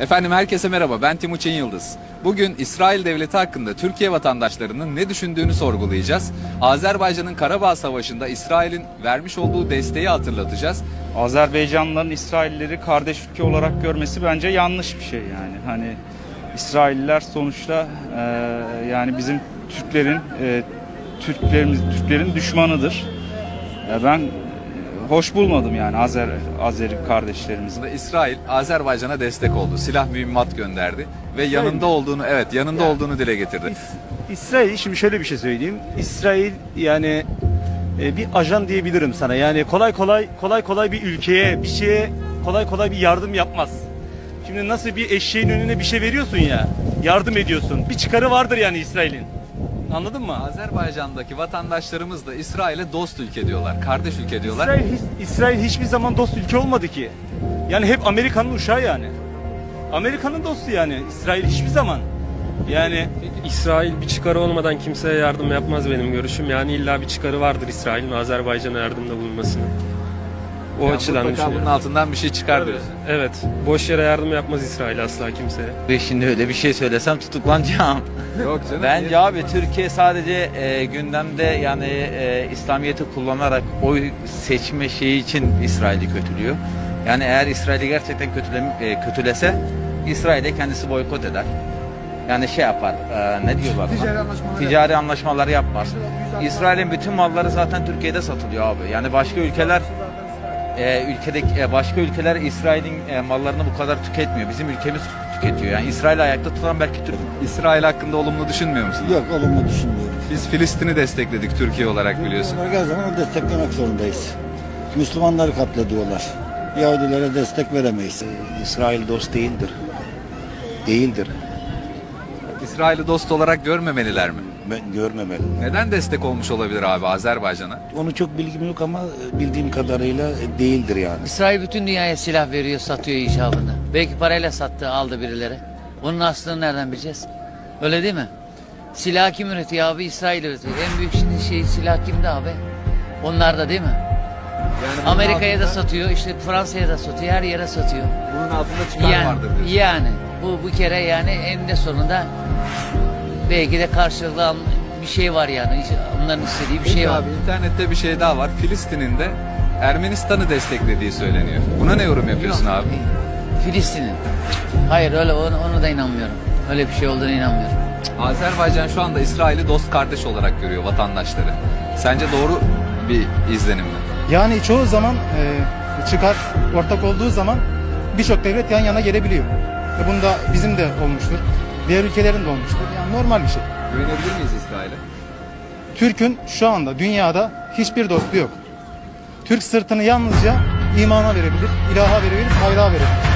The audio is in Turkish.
Efendim herkese merhaba ben Timuçin Yıldız. Bugün İsrail Devleti hakkında Türkiye vatandaşlarının ne düşündüğünü sorgulayacağız. Azerbaycan'ın Karabağ Savaşı'nda İsrail'in vermiş olduğu desteği hatırlatacağız. Azerbaycanlıların İsraillileri kardeş ülke olarak görmesi bence yanlış bir şey yani. Hani İsrailliler sonuçta e, yani bizim Türklerin e, Türklerimiz Türklerin düşmanıdır. E, ben hoş bulmadım yani Azer Azeri kardeşlerimizi. İsrail Azerbaycan'a destek oldu. Silah mühimmat gönderdi ve yanında olduğunu evet yanında olduğunu dile getirdi. İs- İsrail şimdi şöyle bir şey söyleyeyim. İsrail yani e, bir ajan diyebilirim sana. Yani kolay kolay kolay kolay bir ülkeye bir şeye kolay kolay bir yardım yapmaz. Şimdi nasıl bir eşeğin önüne bir şey veriyorsun ya, yardım ediyorsun. Bir çıkarı vardır yani İsrail'in. Anladın mı? Azerbaycan'daki vatandaşlarımız da İsrail'e dost ülke diyorlar, kardeş ülke diyorlar. İsrail, hiç, İsrail hiçbir zaman dost ülke olmadı ki. Yani hep Amerika'nın uşağı yani. Amerika'nın dostu yani. İsrail hiçbir zaman. Yani İsrail bir çıkarı olmadan kimseye yardım yapmaz benim görüşüm. Yani illa bir çıkarı vardır İsrail'in Azerbaycan'a yardımda bulunmasının. O Yani açıdan mutlaka düşünüyorum. bunun altından bir şey çıkar diyorsun. Evet. Boş yere yardım yapmaz İsrail asla kimseye. Ve şimdi öyle bir şey söylesem tutuklanacağım. Yok canım. Bence abi Türkiye sadece e, gündemde yani e, İslamiyet'i kullanarak oy seçme şeyi için İsrail'i kötülüyor. Yani eğer İsrail'i gerçekten kötüle, e, kötülese İsrail'e kendisi boykot eder. Yani şey yapar, e, ne diyorlar? Ticari anlaşmalar, Ticari anlaşmaları yapmaz. İsrail'in bütün malları zaten Türkiye'de satılıyor abi. Yani başka ülkeler e, ülkedeki e, başka ülkeler İsrail'in e, mallarını bu kadar tüketmiyor. Bizim ülkemiz tüketiyor. Yani İsrail'i ayakta tutan belki Türk. İsrail hakkında olumlu düşünmüyor musun? Yok olumlu düşünmüyorum. Biz Filistin'i destekledik Türkiye olarak biliyorsun. Her zaman desteklemek zorundayız. Müslümanları katlediyorlar. Yahudilere destek veremeyiz. İsrail dost değildir. Değildir. İsrail'i dost olarak görmemeliler mi? Ben görmemeli. Neden destek olmuş olabilir abi Azerbaycan'a? Onu çok bilgim yok ama bildiğim kadarıyla değildir yani. İsrail bütün dünyaya silah veriyor, satıyor icabında. Belki parayla sattı, aldı birileri. Bunun aslını nereden bileceğiz? Öyle değil mi? Silah kim üretiyor abi? İsrail üretiyor. En büyük şimdi şey silah kimde abi? Onlar da değil mi? Yani Amerika'ya da satıyor, işte Fransa'ya da satıyor, her yere satıyor. bunun altında çıkar Yani, vardır diyorsun. yani bu bu kere yani eninde sonunda belki de karşılıklı bir şey var yani. Onların istediği bir Peki şey var. abi internette bir şey daha var. Filistin'in de Ermenistan'ı desteklediği söyleniyor. Buna ne yorum yapıyorsun Yok, abi? Filistin'in. Hayır öyle onu, onu da inanmıyorum. Öyle bir şey olduğunu inanmıyorum. Azerbaycan şu anda İsrail'i dost kardeş olarak görüyor vatandaşları. Sence doğru bir izlenim mi? Yani çoğu zaman e, çıkar ortak olduğu zaman birçok devlet yan yana gelebiliyor. E bunda bizim de olmuştur. Diğer ülkelerin de olmuştur. Yani normal bir şey. Güvenebilir miyiz İsrail'e? Türk'ün şu anda dünyada hiçbir dostu yok. Türk sırtını yalnızca imana verebilir, ilaha verebilir, hayra verebilir.